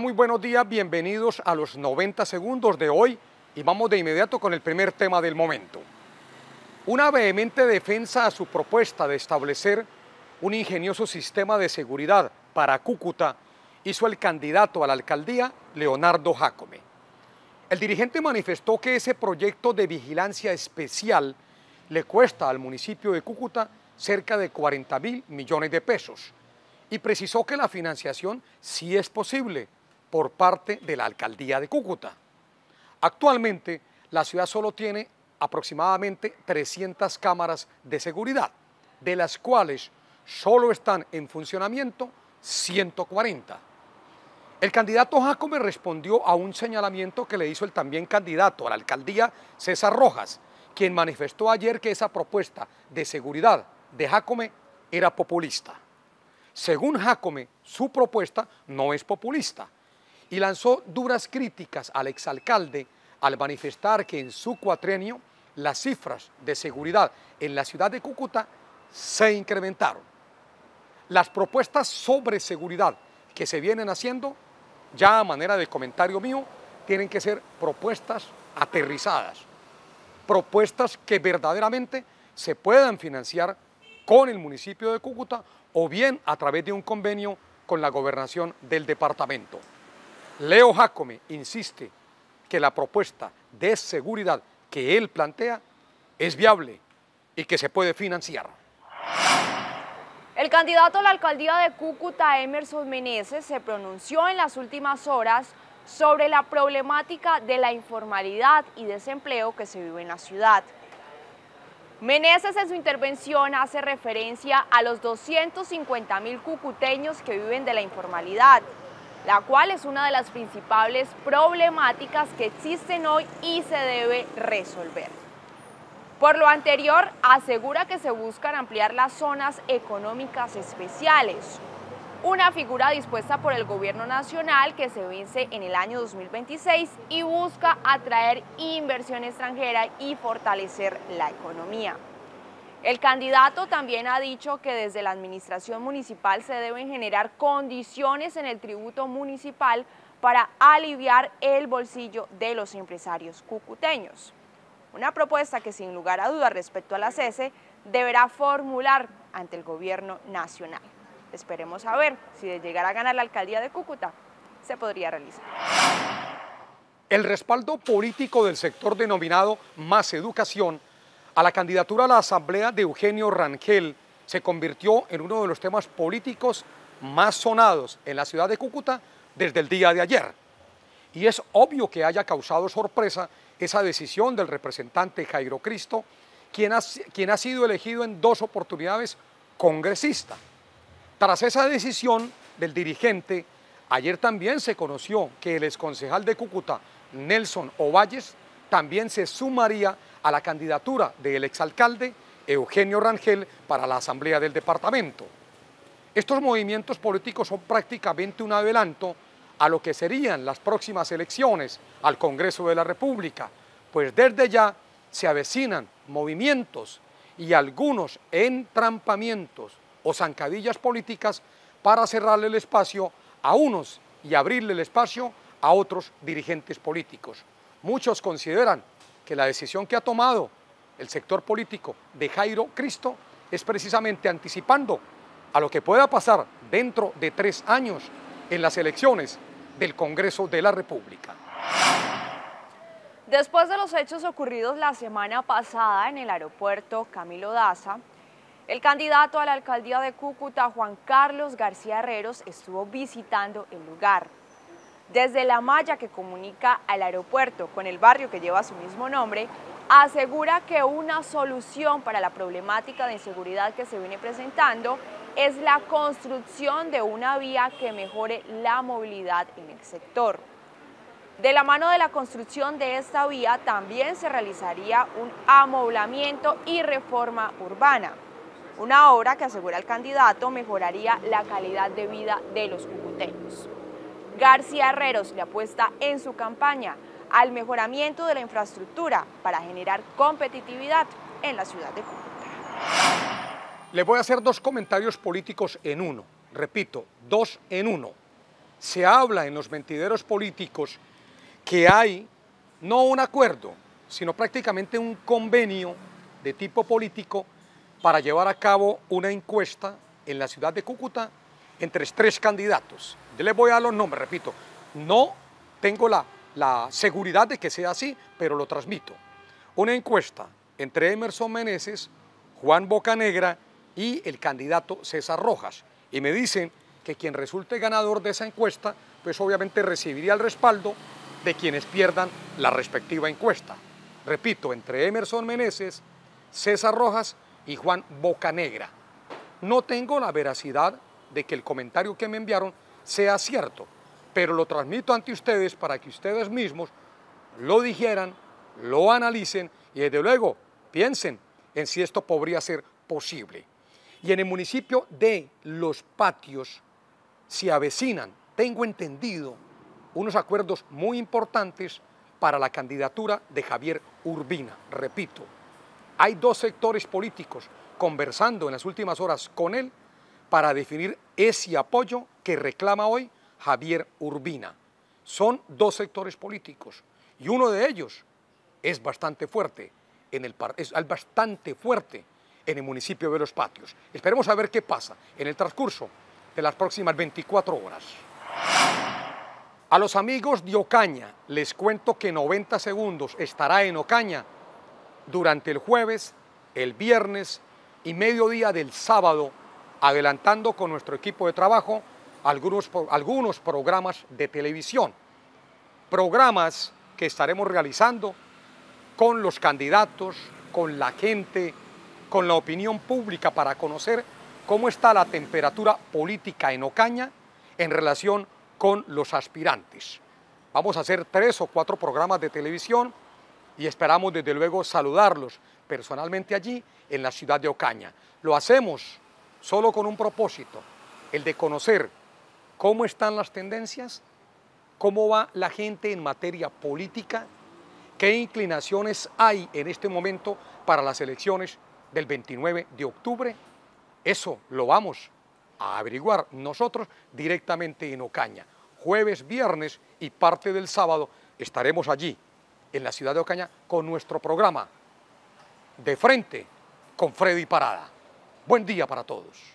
Muy buenos días, bienvenidos a los 90 segundos de hoy y vamos de inmediato con el primer tema del momento. Una vehemente defensa a su propuesta de establecer un ingenioso sistema de seguridad para Cúcuta hizo el candidato a la alcaldía, Leonardo Jacome. El dirigente manifestó que ese proyecto de vigilancia especial le cuesta al municipio de Cúcuta cerca de 40 mil millones de pesos y precisó que la financiación sí es posible por parte de la alcaldía de Cúcuta. Actualmente, la ciudad solo tiene aproximadamente 300 cámaras de seguridad, de las cuales solo están en funcionamiento 140. El candidato Jacome respondió a un señalamiento que le hizo el también candidato a la alcaldía César Rojas, quien manifestó ayer que esa propuesta de seguridad de Jacome era populista. Según Jacome, su propuesta no es populista y lanzó duras críticas al exalcalde al manifestar que en su cuatrenio las cifras de seguridad en la ciudad de Cúcuta se incrementaron. Las propuestas sobre seguridad que se vienen haciendo, ya a manera de comentario mío, tienen que ser propuestas aterrizadas, propuestas que verdaderamente se puedan financiar con el municipio de Cúcuta o bien a través de un convenio con la gobernación del departamento. Leo Jacome insiste que la propuesta de seguridad que él plantea es viable y que se puede financiar. El candidato a la alcaldía de Cúcuta, Emerson Meneses, se pronunció en las últimas horas sobre la problemática de la informalidad y desempleo que se vive en la ciudad. Meneses en su intervención hace referencia a los 250 mil cucuteños que viven de la informalidad, la cual es una de las principales problemáticas que existen hoy y se debe resolver. Por lo anterior, asegura que se buscan ampliar las zonas económicas especiales, una figura dispuesta por el gobierno nacional que se vence en el año 2026 y busca atraer inversión extranjera y fortalecer la economía. El candidato también ha dicho que desde la administración municipal se deben generar condiciones en el tributo municipal para aliviar el bolsillo de los empresarios cucuteños. Una propuesta que sin lugar a dudas respecto a la CESE deberá formular ante el gobierno nacional. Esperemos a ver si de llegar a ganar la alcaldía de Cúcuta se podría realizar. El respaldo político del sector denominado Más Educación a la candidatura a la Asamblea de Eugenio Rangel se convirtió en uno de los temas políticos más sonados en la ciudad de Cúcuta desde el día de ayer. Y es obvio que haya causado sorpresa esa decisión del representante Jairo Cristo, quien ha, sido elegido en dos oportunidades congresista. Tras esa decisión del dirigente, ayer también se conoció que el exconcejal de Cúcuta, Nelson Ovalles, también se sumaría a la candidatura del exalcalde Eugenio Rangel para la Asamblea del Departamento. Estos movimientos políticos son prácticamente un adelanto a lo que serían las próximas elecciones al Congreso de la República, pues desde ya se avecinan movimientos y algunos entrampamientos o zancadillas políticas para cerrarle el espacio a unos y abrirle el espacio a otros dirigentes políticos. Muchos consideran que la decisión que ha tomado el sector político de Jairo Cristo es precisamente anticipando a lo que pueda pasar dentro de tres años en las elecciones del Congreso de la República. Después de los hechos ocurridos la semana pasada en el aeropuerto Camilo Daza, el candidato a la alcaldía de Cúcuta, Juan Carlos García Herreros, estuvo visitando el lugar. Desde la malla que comunica al aeropuerto con el barrio que lleva su mismo nombre, asegura que una solución para la problemática de inseguridad que se viene presentando es la construcción de una vía que mejore la movilidad en el sector. De la mano de la construcción de esta vía también se realizaría un amoblamiento y reforma urbana, una obra que asegura el candidato mejoraría la calidad de vida de los cucuteños. García Herreros le apuesta en su campaña al mejoramiento de la infraestructura para generar competitividad en la ciudad de Cúcuta. Le voy a hacer dos comentarios políticos en uno. Repito, dos en uno. se habla en los mentideros políticos que hay no un acuerdo, sino prácticamente un convenio de tipo político para llevar a cabo una encuesta en la ciudad de Cúcuta entre tres candidatos. Yo les voy a dar los nombres, repito, no tengo la, la seguridad de que sea así, pero lo transmito. Una encuesta entre Emerson Meneses, Juan Bocanegra y el candidato César Rojas. Y me dicen que quien resulte ganador de esa encuesta, pues obviamente recibiría el respaldo de quienes pierdan la respectiva encuesta. Repito, entre Emerson Meneses, César Rojas y Juan Bocanegra. No tengo la veracidad de que el comentario que me enviaron sea cierto, pero lo transmito ante ustedes para que ustedes mismos lo dijeran, lo analicen y desde luego piensen en si esto podría ser posible. Y en el municipio de Los Patios se avecinan, tengo entendido, unos acuerdos muy importantes para la candidatura de Javier Urbina. Repito, hay dos sectores políticos conversando en las últimas horas con él para definir ese apoyo que reclama hoy Javier Urbina. Son dos sectores políticos y uno de ellos es bastante fuerte, en el, es bastante fuerte en el municipio de Los Patios. Esperemos a ver qué pasa en el transcurso de las próximas 24 horas. A los amigos de Ocaña les cuento que 90 segundos estará en Ocaña durante el jueves, el viernes y mediodía del sábado, adelantando con nuestro equipo de trabajo algunos, algunos programas de televisión. Programas que estaremos realizando con los candidatos, con la gente, con la opinión pública para conocer cómo está la temperatura política en Ocaña en relación con los aspirantes. Vamos a hacer tres o cuatro programas de televisión y esperamos desde luego saludarlos personalmente allí en la ciudad de Ocaña. Lo hacemos solo con un propósito, el de conocer cómo están las tendencias, cómo va la gente en materia política, qué inclinaciones hay en este momento para las elecciones del 29 de octubre. Eso lo vamos a averiguar nosotros directamente en Ocaña. Jueves, viernes y parte del sábado estaremos allí, en la ciudad de Ocaña, con nuestro programa De Frente con Freddy Parada. Buen día para todos.